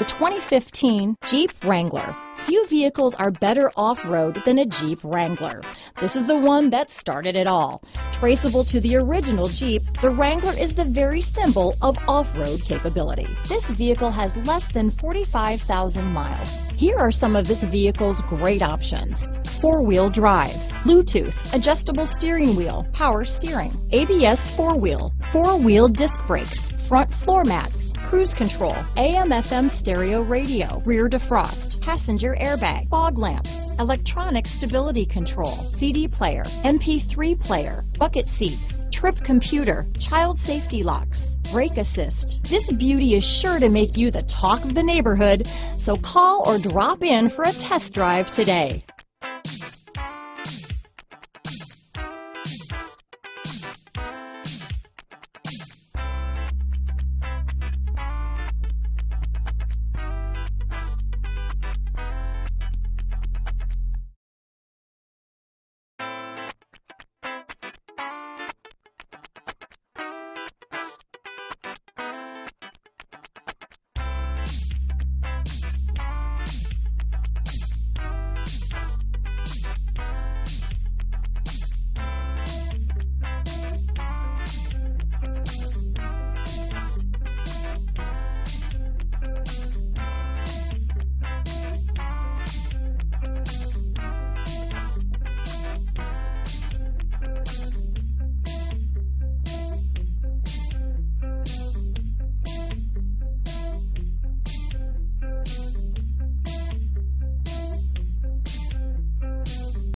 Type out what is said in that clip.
The 2015 Jeep Wrangler. Few vehicles are better off-road than a Jeep Wrangler. This is the one that started it all. Traceable to the original Jeep, the Wrangler is the very symbol of off-road capability. This vehicle has less than 45,000 miles. Here are some of this vehicle's great options. Four-wheel drive, Bluetooth, adjustable steering wheel, power steering, ABS four-wheel, four-wheel disc brakes, front floor mats, cruise control, AM FM stereo radio, rear defrost, passenger airbag, fog lamps, electronic stability control, CD player, MP3 player, bucket seats, trip computer, child safety locks, brake assist. This beauty is sure to make you the talk of the neighborhood, so call or drop in for a test drive today.